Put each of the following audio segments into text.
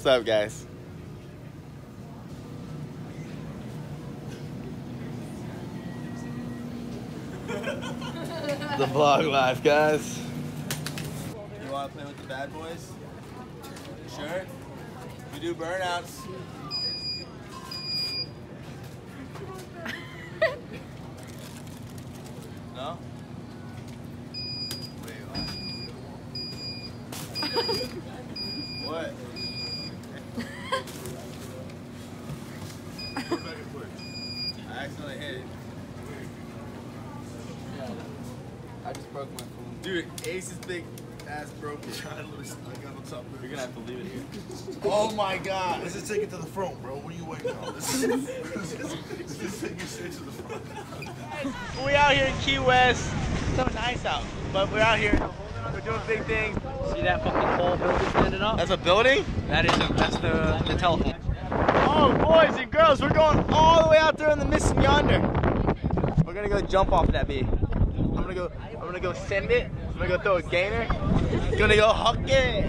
What's up, guys? the vlog life, guys. You want to play with the bad boys? Sure. We do burnouts. no? What? what? I accidentally hit it. I just broke my phone. Dude, Ace's big ass broke it. I got on top of You're gonna have to leave it here. Oh my god. Let's just take it to the front, bro. What are you waiting on? Let's just, let's just, let's just take it straight to the front. We out here in Key West. It's so nice out, but we're out here. We're doing a big things. See that fucking tall building standing up? That's a building? That is a, that's the the telephone. Oh, boys and girls, we're going all the way out there in the missing yonder. We're gonna go jump off that bee. I'm gonna go. I'm gonna go send it. I'm gonna go throw a gainer. Gonna go huck it.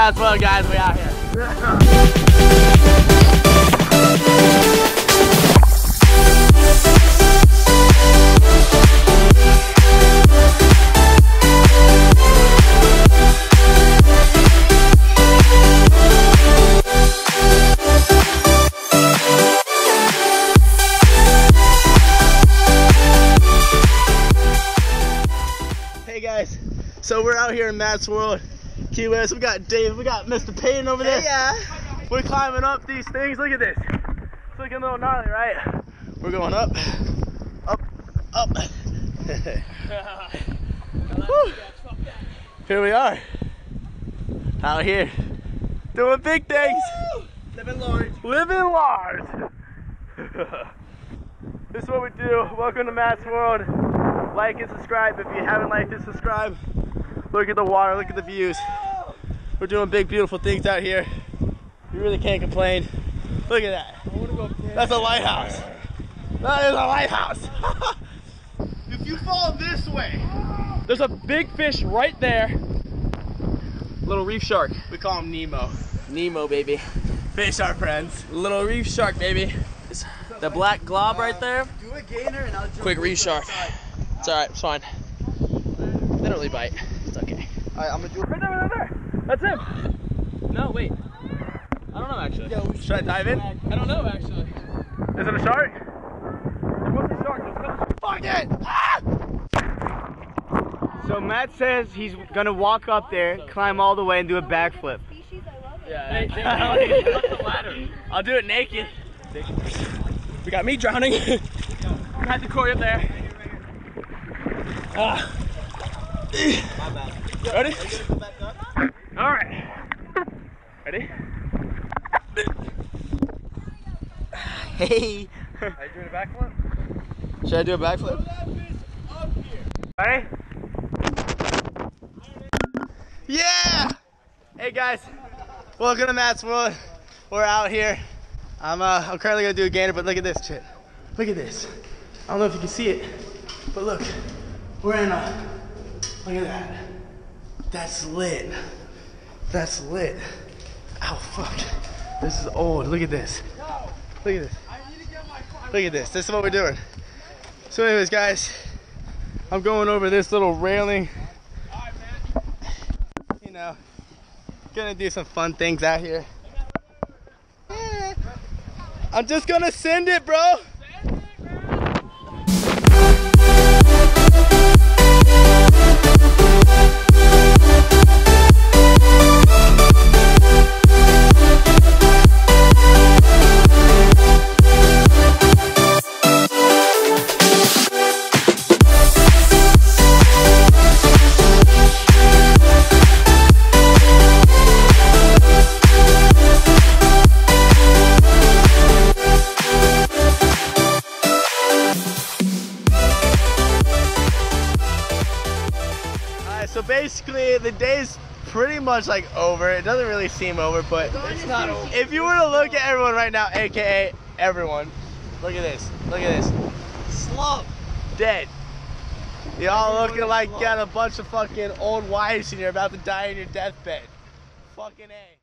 Matt's World, guys. We out here. Hey guys, so we're out here in Matt's World, Key West. We got Dave, we got Mr. Payton over there. yeah. We're climbing up these things. Look at this. It's looking a little gnarly, right? We're going up, up, up. Here we are, out here, doing big things. Living large. Living large. this is what we do. Welcome to Matt's World. Like and subscribe if you haven't liked and subscribe. Look at the water, look at the views. We're doing big, beautiful things out here. You really can't complain. Look at that. That's a lighthouse. That is a lighthouse. If you fall this way, There's a big fish right there. Little reef shark. we call him Nemo. Nemo, baby. Fish are friends. Little reef shark, baby. The black glob right uh, there. do a gainer and I'll Quick reef shark. It's alright, it's fine. They don't really bite. It's okay. Alright, I'm gonna do it. Right there, right there. That's him. No, wait. I don't know actually. Should I dive in? I don't know actually. Is it a shark? What's the shark? There's no Fuck it! Ah! So Matt says he's gonna walk up there, climb all the way, and do a backflip. Yeah, hey, hey, the ladder. I'll do it naked. We got me drowning. Had the Corey up there. Ah. Ready? All right. Ready? Hey. Are you doing a backflip? Should I do a backflip? Ready? Yeah! Hey guys, welcome to Matt's World. We're out here. I'm uh, I'm currently gonna do a gainer, but look at this shit. Look at this. I don't know if you can see it, but look, we're in a. Look at that. That's lit. That's lit. Ow, fuck. This is old. Look at this. Look at this. Look at this. This is what we're doing. So, anyways, guys, I'm going over this little railing. You know, gonna do some fun things out here. I'm just gonna send it, bro. Alright, so basically the day's pretty much like over. It doesn't really seem over, but It's not over. if you were to look at everyone right now, aka everyone, look at this. Look at this. Slump. Dead. Y'all looking like you got a bunch of fucking old wives and you're about to die in your deathbed. Fucking A.